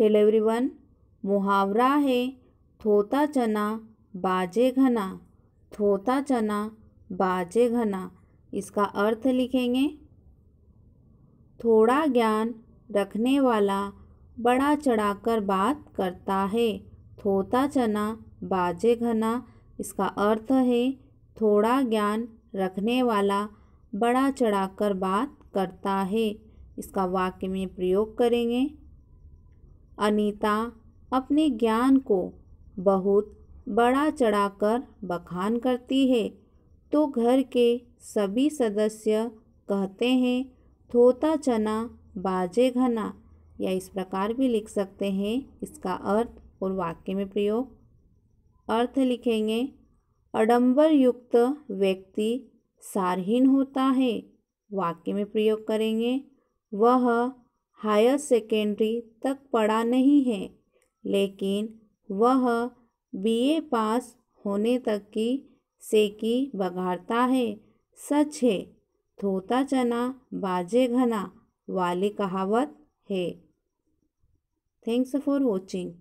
Hello everyone मुहावरा है, थोता चना, बाजे घना। थोता चना, बाजे घना, इसका अर्थ लिखेंगे। थोड़ा ज्ञान रखने वाला बड़ा चढ़ाकर बात करता है। थोता चना, बाजे घना, इसका अर्थ है, थोड़ा ज्ञान रखने वाला बड़ा चढ़ाकर बात करता है। इसका वाक्य में प्रयोग करेंगे। अनीता अपने ज्ञान को बहुत बड़ा चढ़ाकर बखान करती है। तो घर के सभी सदस्य कहते हैं, थोता चना, बाजे घना। या इस प्रकार भी लिख सकते हैं, इसका अर्थ और वाक्य में प्रयोग। अर्थ लिखेंगे अडम्बर युक्त व्यक्ति सारहीन होता है। वाक्य में प्रयोग करेंगे, वह हायर सेकेंडरी तक पढ़ा नहीं है, लेकिन वह बीए पास होने तक की सेकी बघाड़ता है। सच है, धोता चना, बाजे घना वाली कहावत है। Thanks for watching